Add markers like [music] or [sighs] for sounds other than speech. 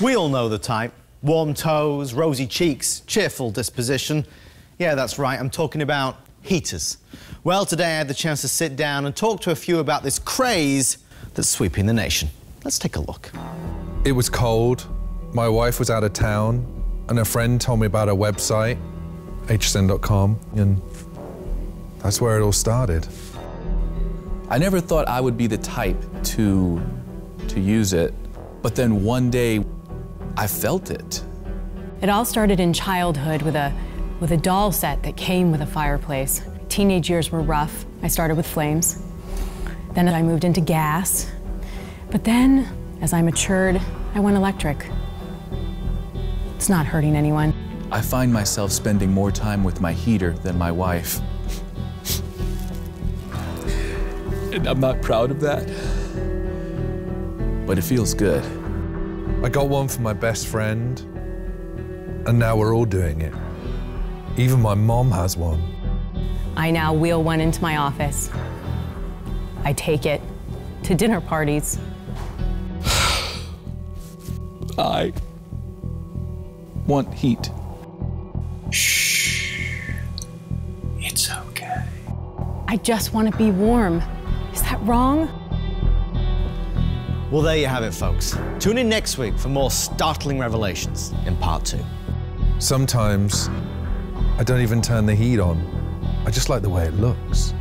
We all know the type. Warm toes, rosy cheeks, cheerful disposition. Yeah, that's right, I'm talking about heaters. Well, today I had the chance to sit down and talk to a few about this craze that's sweeping the nation. Let's take a look. It was cold. My wife was out of town, and a friend told me about a website, hsn.com, and that's where it all started. I never thought I would be the type to to use it, but then one day I felt it. It all started in childhood with a with a doll set that came with a fireplace. Teenage years were rough. I started with flames. Then I moved into gas. But then, as I matured, I went electric. It's not hurting anyone. I find myself spending more time with my heater than my wife. [laughs] and I'm not proud of that. But it feels good. I got one for my best friend, and now we're all doing it. Even my mom has one. I now wheel one into my office. I take it to dinner parties. [sighs] I want heat. Shh. It's okay. I just want to be warm. Is that wrong? Well, there you have it, folks. Tune in next week for more startling revelations in part two. Sometimes I don't even turn the heat on. I just like the way it looks.